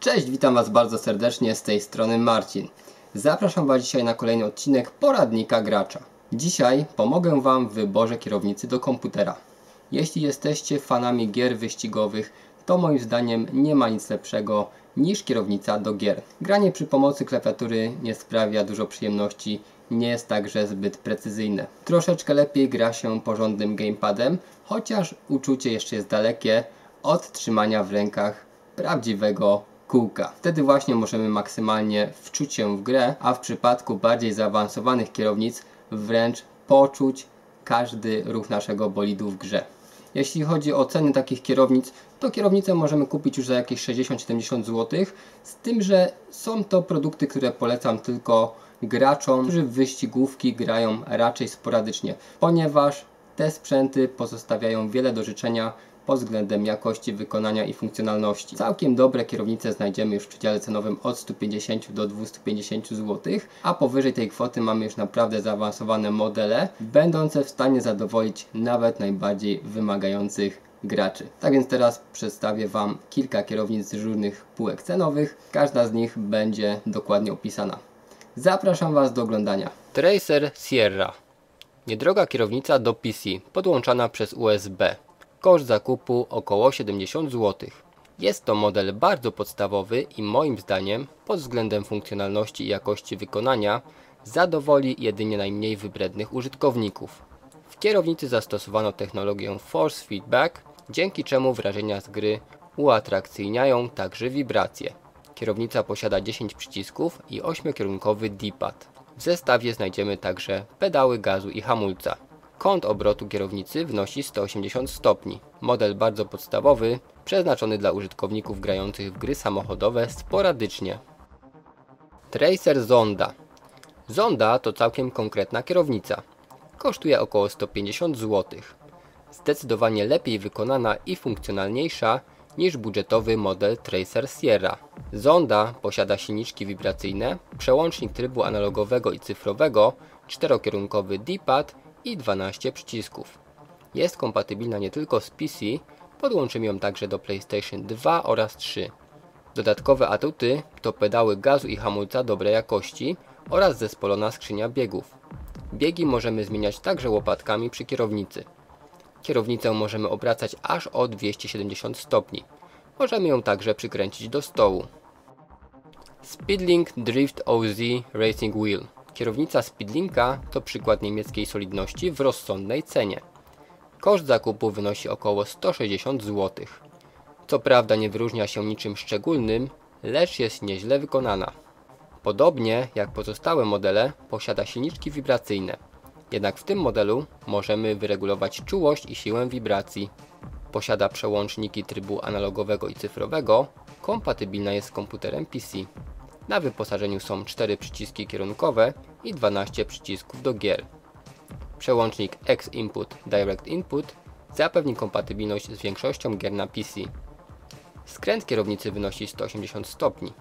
Cześć, witam Was bardzo serdecznie z tej strony Marcin. Zapraszam Was dzisiaj na kolejny odcinek poradnika gracza. Dzisiaj pomogę Wam w wyborze kierownicy do komputera. Jeśli jesteście fanami gier wyścigowych, to moim zdaniem nie ma nic lepszego niż kierownica do gier. Granie przy pomocy klawiatury nie sprawia dużo przyjemności, nie jest także zbyt precyzyjne. Troszeczkę lepiej gra się porządnym gamepadem, chociaż uczucie jeszcze jest dalekie od trzymania w rękach prawdziwego kółka. Wtedy właśnie możemy maksymalnie wczuć się w grę, a w przypadku bardziej zaawansowanych kierownic wręcz poczuć każdy ruch naszego bolidu w grze. Jeśli chodzi o ceny takich kierownic, to kierownicę możemy kupić już za jakieś 60-70 zł, z tym, że są to produkty, które polecam tylko graczom, którzy w wyścigówki grają raczej sporadycznie, ponieważ te sprzęty pozostawiają wiele do życzenia pod względem jakości wykonania i funkcjonalności. Całkiem dobre kierownice znajdziemy już w przedziale cenowym od 150 do 250 zł, a powyżej tej kwoty mamy już naprawdę zaawansowane modele, będące w stanie zadowolić nawet najbardziej wymagających graczy. Tak więc teraz przedstawię Wam kilka kierownic z różnych półek cenowych. Każda z nich będzie dokładnie opisana. Zapraszam Was do oglądania. Tracer Sierra. Niedroga kierownica do PC, podłączana przez USB. Koszt zakupu około 70 zł. Jest to model bardzo podstawowy i moim zdaniem pod względem funkcjonalności i jakości wykonania zadowoli jedynie najmniej wybrednych użytkowników. W kierownicy zastosowano technologię Force Feedback, dzięki czemu wrażenia z gry uatrakcyjniają także wibracje. Kierownica posiada 10 przycisków i 8-kierunkowy D-pad. W zestawie znajdziemy także pedały gazu i hamulca. Kąt obrotu kierownicy wynosi 180 stopni. Model bardzo podstawowy, przeznaczony dla użytkowników grających w gry samochodowe sporadycznie. Tracer Zonda Zonda to całkiem konkretna kierownica. Kosztuje około 150 zł. Zdecydowanie lepiej wykonana i funkcjonalniejsza niż budżetowy model Tracer Sierra. Zonda posiada silniczki wibracyjne, przełącznik trybu analogowego i cyfrowego, czterokierunkowy D-pad i 12 przycisków. Jest kompatybilna nie tylko z PC, podłączymy ją także do PlayStation 2 oraz 3. Dodatkowe atuty to pedały gazu i hamulca dobrej jakości oraz zespolona skrzynia biegów. Biegi możemy zmieniać także łopatkami przy kierownicy. Kierownicę możemy obracać aż o 270 stopni. Możemy ją także przykręcić do stołu. Speedlink Drift OZ Racing Wheel Kierownica Speedlinka to przykład niemieckiej solidności w rozsądnej cenie. Koszt zakupu wynosi około 160 zł. Co prawda nie wyróżnia się niczym szczególnym, lecz jest nieźle wykonana. Podobnie jak pozostałe modele posiada silniczki wibracyjne. Jednak w tym modelu możemy wyregulować czułość i siłę wibracji. Posiada przełączniki trybu analogowego i cyfrowego, kompatybilna jest z komputerem PC. Na wyposażeniu są 4 przyciski kierunkowe i 12 przycisków do gier. Przełącznik X-Input Direct Input zapewni kompatybilność z większością gier na PC. Skręt kierownicy wynosi 180 stopni.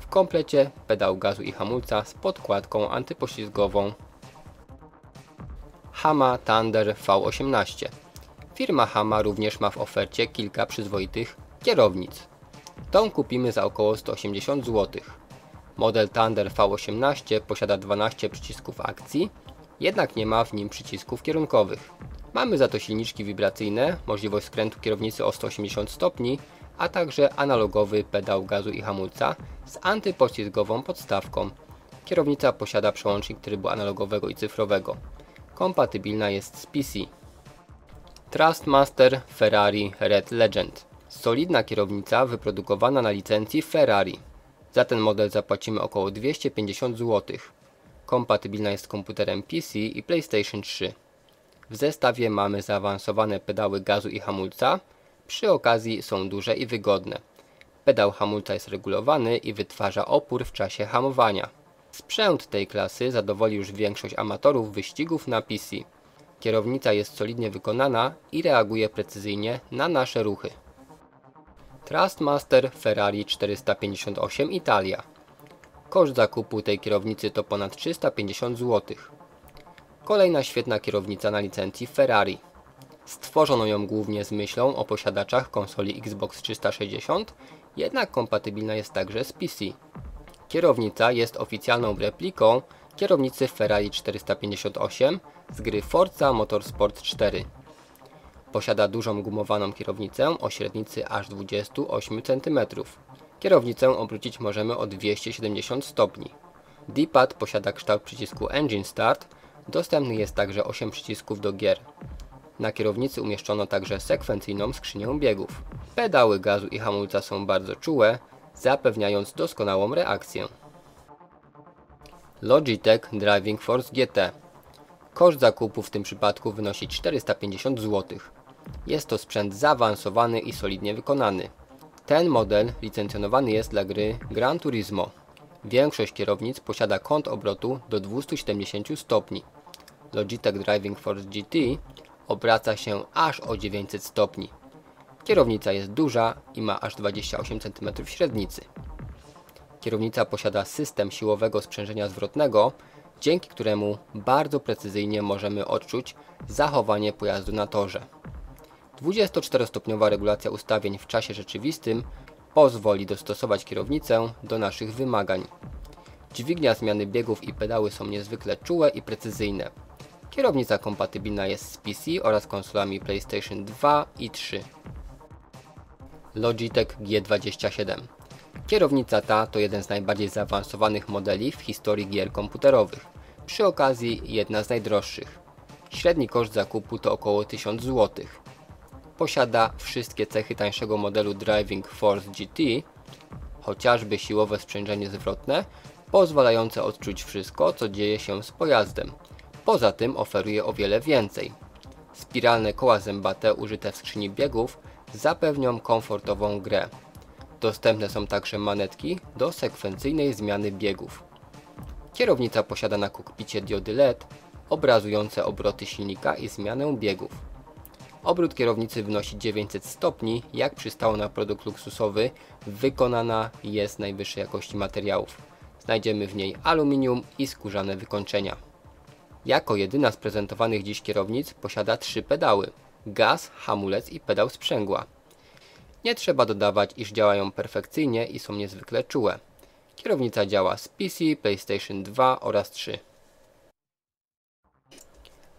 W komplecie pedał gazu i hamulca z podkładką antypoślizgową. Hama Thunder V18 Firma Hama również ma w ofercie kilka przyzwoitych kierownic. Tą kupimy za około 180 zł. Model Thunder V18 posiada 12 przycisków akcji, jednak nie ma w nim przycisków kierunkowych. Mamy za to silniczki wibracyjne, możliwość skrętu kierownicy o 180 stopni, a także analogowy pedał gazu i hamulca z antypoślizgową podstawką. Kierownica posiada przełącznik trybu analogowego i cyfrowego. Kompatybilna jest z PC. Trustmaster Ferrari Red Legend Solidna kierownica wyprodukowana na licencji Ferrari. Za ten model zapłacimy około 250 zł. Kompatybilna jest z komputerem PC i PlayStation 3. W zestawie mamy zaawansowane pedały gazu i hamulca. Przy okazji są duże i wygodne. Pedał hamulca jest regulowany i wytwarza opór w czasie hamowania. Sprzęt tej klasy zadowoli już większość amatorów wyścigów na PC. Kierownica jest solidnie wykonana i reaguje precyzyjnie na nasze ruchy. Trustmaster Ferrari 458 Italia. Koszt zakupu tej kierownicy to ponad 350 zł. Kolejna świetna kierownica na licencji Ferrari. Stworzono ją głównie z myślą o posiadaczach konsoli Xbox 360 jednak kompatybilna jest także z PC. Kierownica jest oficjalną repliką kierownicy Ferrari 458 z gry Forza Motorsport 4. Posiada dużą gumowaną kierownicę o średnicy aż 28 cm. Kierownicę obrócić możemy o 270 stopni. D-pad posiada kształt przycisku Engine Start, dostępny jest także 8 przycisków do gier. Na kierownicy umieszczono także sekwencyjną skrzynię biegów. Pedały gazu i hamulca są bardzo czułe, zapewniając doskonałą reakcję. Logitech Driving Force GT Koszt zakupu w tym przypadku wynosi 450 zł. Jest to sprzęt zaawansowany i solidnie wykonany. Ten model licencjonowany jest dla gry Gran Turismo. Większość kierownic posiada kąt obrotu do 270 stopni. Logitech Driving Force GT obraca się aż o 900 stopni. Kierownica jest duża i ma aż 28 cm średnicy. Kierownica posiada system siłowego sprzężenia zwrotnego, dzięki któremu bardzo precyzyjnie możemy odczuć zachowanie pojazdu na torze. 24-stopniowa regulacja ustawień w czasie rzeczywistym pozwoli dostosować kierownicę do naszych wymagań. Dźwignia zmiany biegów i pedały są niezwykle czułe i precyzyjne. Kierownica kompatybilna jest z PC oraz konsolami PlayStation 2 i 3. Logitech G27 Kierownica ta to jeden z najbardziej zaawansowanych modeli w historii gier komputerowych. Przy okazji jedna z najdroższych. Średni koszt zakupu to około 1000 zł. Posiada wszystkie cechy tańszego modelu Driving Force GT, chociażby siłowe sprzężenie zwrotne, pozwalające odczuć wszystko, co dzieje się z pojazdem. Poza tym oferuje o wiele więcej. Spiralne koła zębate użyte w skrzyni biegów zapewnią komfortową grę. Dostępne są także manetki do sekwencyjnej zmiany biegów. Kierownica posiada na kokpicie diody LED obrazujące obroty silnika i zmianę biegów. Obrót kierownicy wynosi 900 stopni, jak przystało na produkt luksusowy, wykonana jest najwyższej jakości materiałów. Znajdziemy w niej aluminium i skórzane wykończenia. Jako jedyna z prezentowanych dziś kierownic posiada trzy pedały: gaz, hamulec i pedał sprzęgła. Nie trzeba dodawać, iż działają perfekcyjnie i są niezwykle czułe. Kierownica działa z PC, PlayStation 2 oraz 3.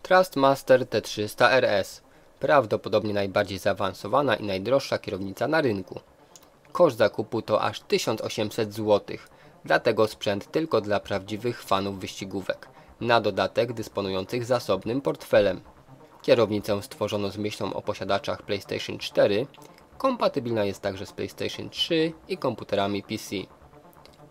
Trustmaster T300 RS prawdopodobnie najbardziej zaawansowana i najdroższa kierownica na rynku. Koszt zakupu to aż 1800 zł, dlatego sprzęt tylko dla prawdziwych fanów wyścigówek, na dodatek dysponujących zasobnym portfelem. Kierownicę stworzono z myślą o posiadaczach PlayStation 4, kompatybilna jest także z PlayStation 3 i komputerami PC.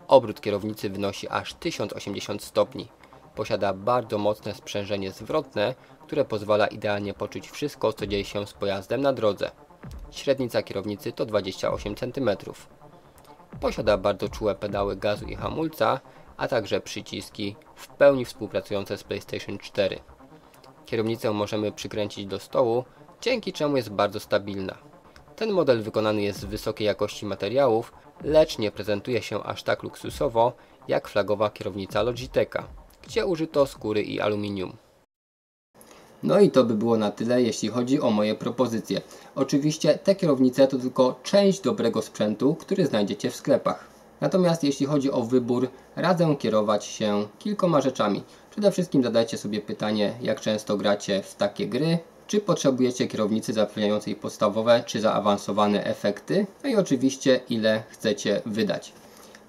Obrót kierownicy wynosi aż 1080 stopni. Posiada bardzo mocne sprzężenie zwrotne, które pozwala idealnie poczuć wszystko, co dzieje się z pojazdem na drodze. Średnica kierownicy to 28 cm. Posiada bardzo czułe pedały gazu i hamulca, a także przyciski w pełni współpracujące z PlayStation 4. Kierownicę możemy przykręcić do stołu, dzięki czemu jest bardzo stabilna. Ten model wykonany jest z wysokiej jakości materiałów, lecz nie prezentuje się aż tak luksusowo jak flagowa kierownica Logitecha, gdzie użyto skóry i aluminium. No i to by było na tyle, jeśli chodzi o moje propozycje. Oczywiście te kierownice to tylko część dobrego sprzętu, który znajdziecie w sklepach. Natomiast jeśli chodzi o wybór, radzę kierować się kilkoma rzeczami. Przede wszystkim zadajcie sobie pytanie, jak często gracie w takie gry, czy potrzebujecie kierownicy zapewniającej podstawowe czy zaawansowane efekty, no i oczywiście ile chcecie wydać.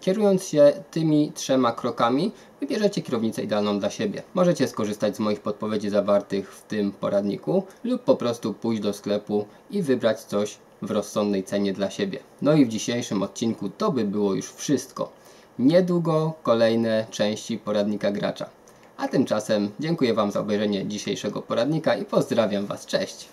Kierując się tymi trzema krokami, wybierzecie kierownicę idealną dla siebie. Możecie skorzystać z moich podpowiedzi zawartych w tym poradniku lub po prostu pójść do sklepu i wybrać coś w rozsądnej cenie dla siebie. No i w dzisiejszym odcinku to by było już wszystko. Niedługo kolejne części poradnika gracza. A tymczasem dziękuję Wam za obejrzenie dzisiejszego poradnika i pozdrawiam Was. Cześć!